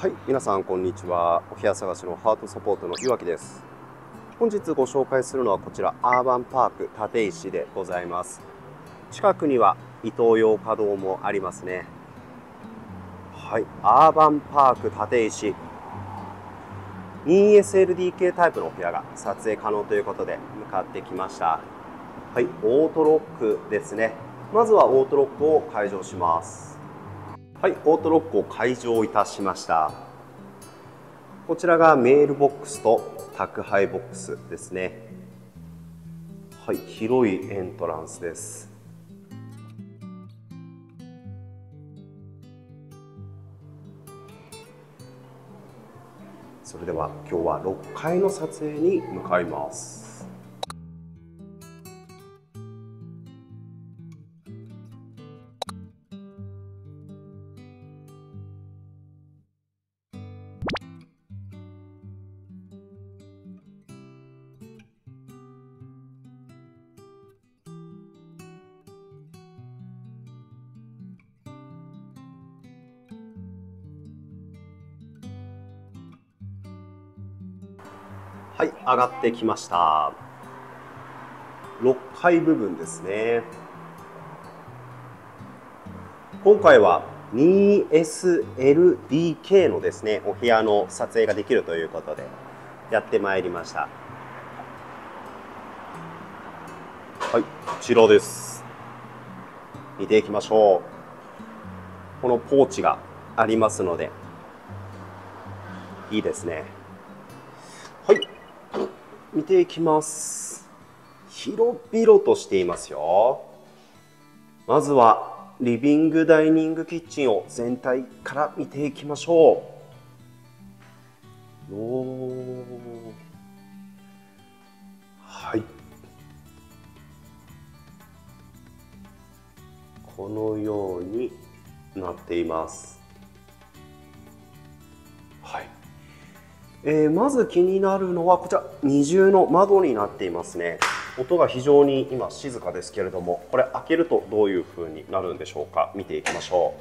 はい皆さんこんにちは。お部屋探しのハートサポートの岩木です。本日ご紹介するのはこちらアーバンパーク立石でございます。近くにはイトーヨーカドーもありますね。はいアーバンパーク立石。2SLDK タイプのお部屋が撮影可能ということで向かってきました。はいオートロックですね。まずはオートロックを解除します。はいオートロックを解除いたしました。こちらがメールボックスと宅配ボックスですね。はい広いエントランスです。それでは今日は6階の撮影に向かいます。はい、上がってきました。6階部分ですね。今回は 2SLDK のですね、お部屋の撮影ができるということで、やってまいりました。はい、こちらです。見ていきましょう。このポーチがありますので、いいですね。はい。見ていきます。広々としていますよ。まずはリビングダイニングキッチンを全体から見ていきましょう。おはい。このようになっています。えー、まず気になるのはこちら二重の窓になっていますね。音が非常に今静かですけれどもこれ開けるとどういう風になるんでしょうか？見ていきましょ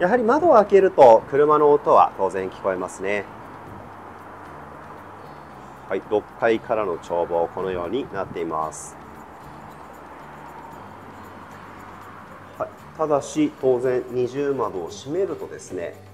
う。やはり窓を開けると車の音は当然聞こえますね。はい6階からの眺望このようになっています。はい、ただし当然二重窓を閉めるとですね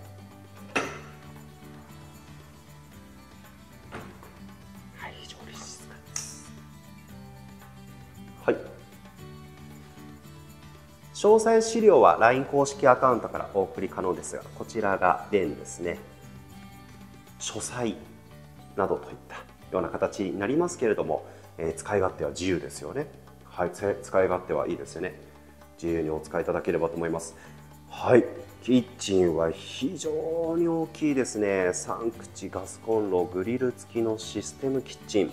詳細資料は LINE 公式アカウントからお送り可能ですが、こちらが例ですね。書斎などといったような形になりますけれども、えー、使い勝手は自由ですよね。はい、使い勝手はいいですよね。自由にお使いいただければと思います。はい、キッチンは非常に大きいですね。3口ガスコンロ、グリル付きのシステムキッチン。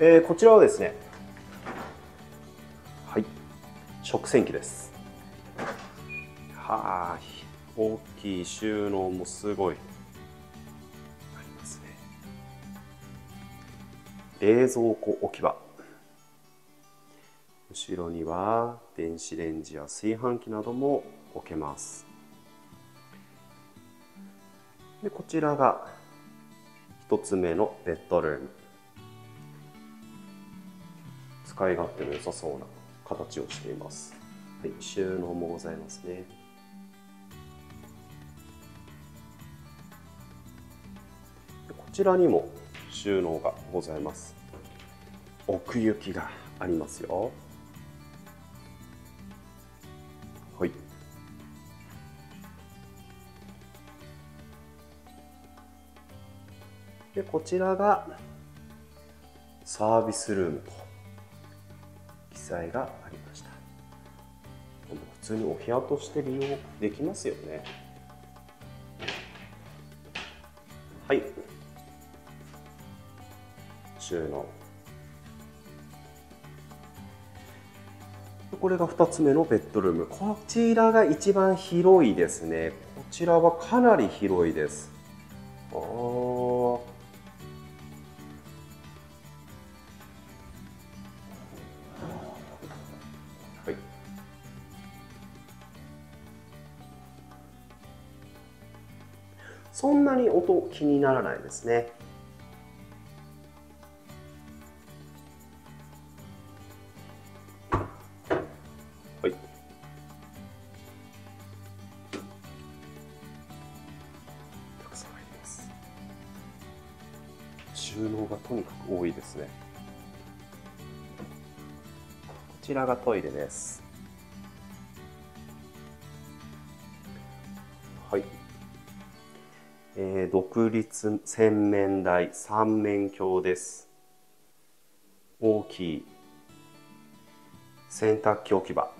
えー、こちらはですね、食洗機です。はあ大きい収納もすごい。ありますね。冷蔵庫置き場。後ろには電子レンジや炊飯器なども置けます。でこちらが一つ目のベッドルーム。使い勝手の良さそうな。形をしています。はい、収納もございますね。こちらにも収納がございます。奥行きがありますよ。はい。でこちらがサービスルームと載がありました。普通にお部屋として利用できますよね。はい。収納。これが2つ目のベッドルーム。こちらが一番広いですね。こちらはかなり広いです。ああそんなに音気にならないですね。はい。たくさん入ります。収納がとにかく多いですね。こちらがトイレですえー、独立洗面台三面鏡です。大きい洗濯機置き場。は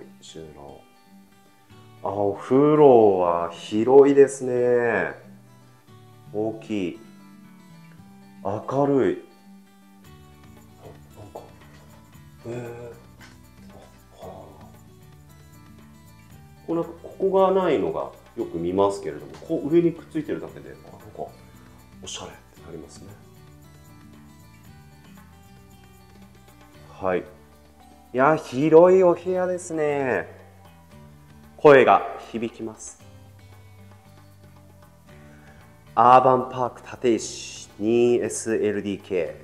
い収納。あお風呂は広いですね。大きい。明るい。なんかえーこうなんかここがないのがよく見ますけれどもこう上にくっついてるだけでなんかおしゃれってなりますね。はい。いや広いお部屋ですね。声が響きます。アーバンパーク立石 2SLDK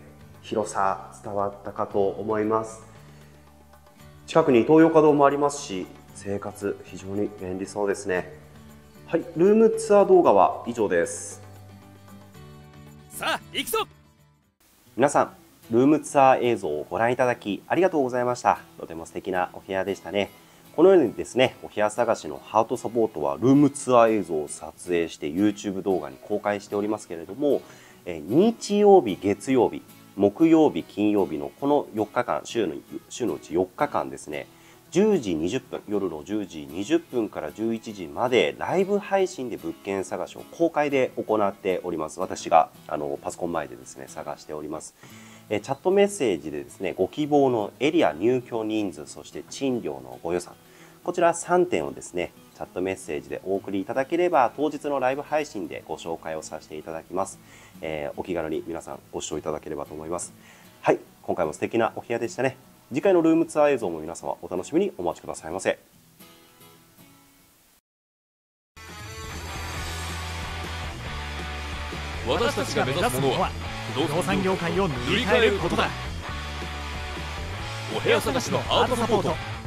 広さ伝わったかと思います。近くに東洋華堂もありますし生活非常に便利そうですね。はいルームツアー動画は以上です。さあ行くぞ！皆さんルームツアー映像をご覧いただきありがとうございました。とても素敵なお部屋でしたね。このようにですねお部屋探しのハートサポートはルームツアー映像を撮影して YouTube 動画に公開しておりますけれども日曜日月曜日木曜日金曜日のこの4日間週の週のうち4日間ですね10時20分夜の10時20分から11時までライブ配信で物件探しを公開で行っております。私があのパソコン前でですね探しております。えチャットメッセージでですねご希望のエリア入居人数そして賃料のご予算。こちら3点をですねチャットメッセージでお送りいただければ当日のライブ配信でご紹介をさせていただきます、えー、お気軽に皆さんご視聴いただければと思います。はい今回も素敵なお部屋でしたね。次回のルームツアー映像も皆様お楽しみに。お待ちくださいませ。私たちが目指すものは不動産業界を塗り替えることだ。お部屋探しのアートサポート